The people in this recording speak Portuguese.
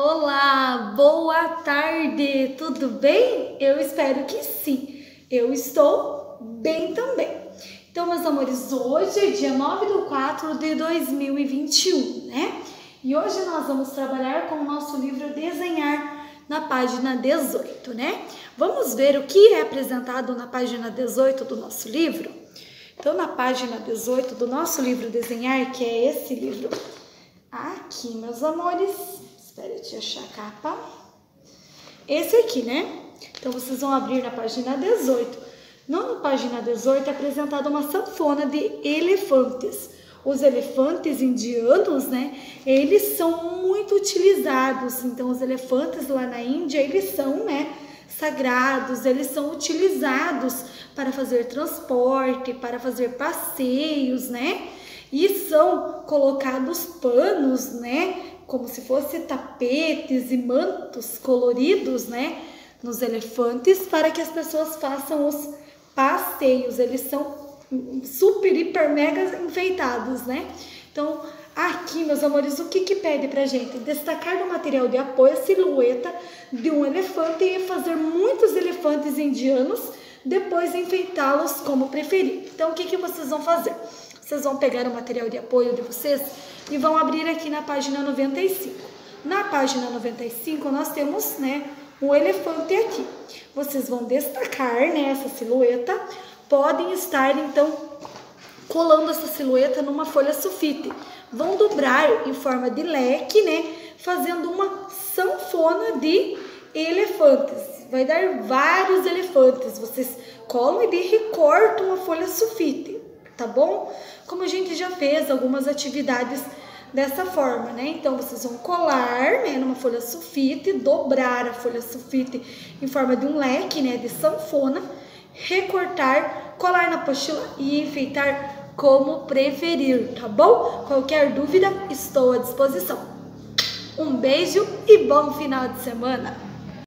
Olá, boa tarde, tudo bem? Eu espero que sim. Eu estou bem também. Então, meus amores, hoje é dia 9 de 4 de 2021, né? E hoje nós vamos trabalhar com o nosso livro Desenhar na página 18, né? Vamos ver o que é apresentado na página 18 do nosso livro? Então, na página 18 do nosso livro Desenhar, que é esse livro aqui, meus amores, espera eu te achar a capa. Esse aqui, né? Então, vocês vão abrir na página 18. Na página 18 é apresentada uma sanfona de elefantes. Os elefantes indianos, né? Eles são muito utilizados. Então, os elefantes lá na Índia, eles são, né? sagrados, eles são utilizados para fazer transporte, para fazer passeios, né? E são colocados panos, né? Como se fossem tapetes e mantos coloridos, né? Nos elefantes para que as pessoas façam os passeios. Eles são super, hiper, mega enfeitados, né? Então, Aqui, meus amores, o que que pede pra gente? Destacar no material de apoio a silhueta de um elefante e fazer muitos elefantes indianos, depois enfeitá-los como preferir. Então, o que que vocês vão fazer? Vocês vão pegar o material de apoio de vocês e vão abrir aqui na página 95. Na página 95, nós temos, né, um elefante aqui. Vocês vão destacar, né, essa silhueta. Podem estar, então, colando essa silhueta numa folha sulfite vão dobrar em forma de leque, né? Fazendo uma sanfona de elefantes. Vai dar vários elefantes. Vocês colam e recortam a folha sulfite, tá bom? Como a gente já fez algumas atividades dessa forma, né? Então, vocês vão colar, né, numa folha sulfite, dobrar a folha sulfite em forma de um leque, né, de sanfona, recortar, colar na apostila e enfeitar como preferir, tá bom? Qualquer dúvida, estou à disposição. Um beijo e bom final de semana!